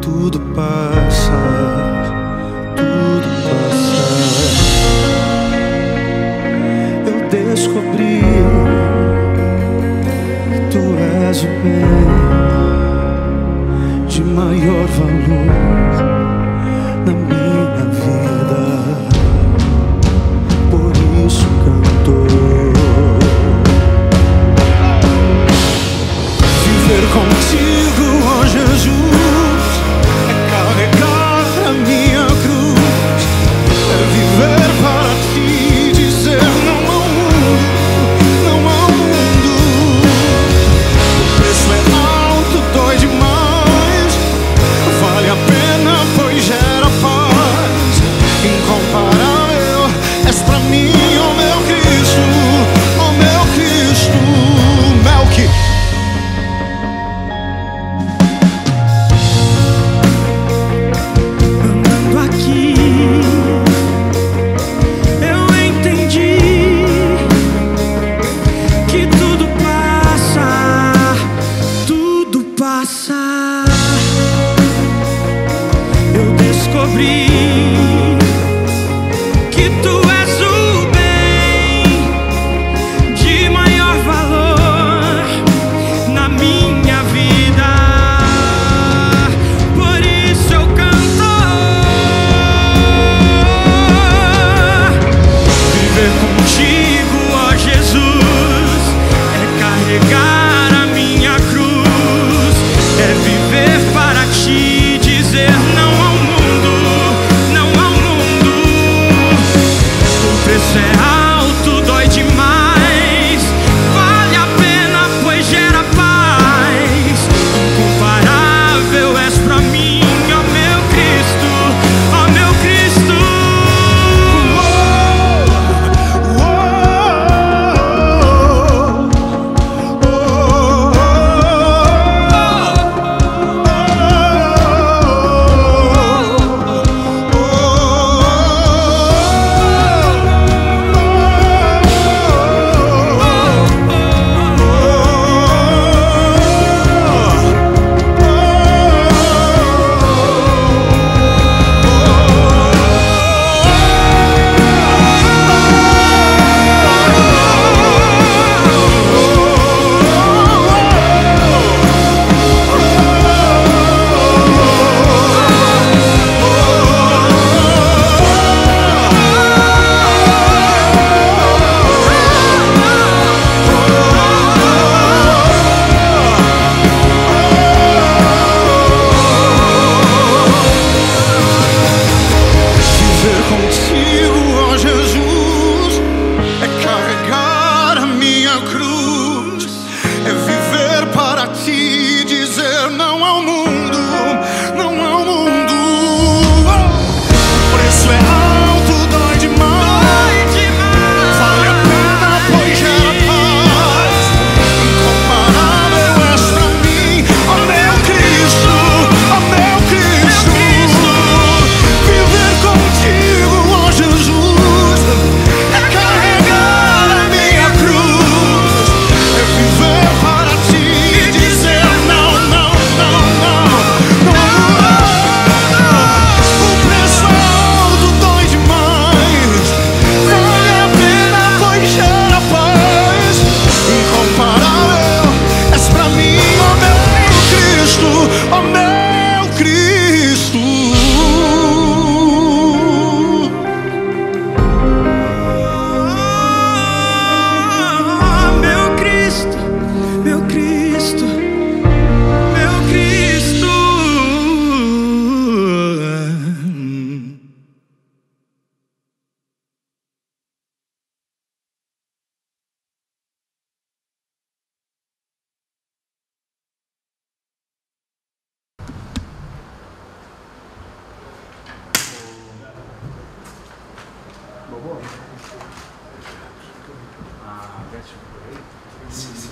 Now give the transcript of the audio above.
tudo passa, tudo passa. Eu descobri que tu és o bem de maior valor na minha contigo. Sim, sim.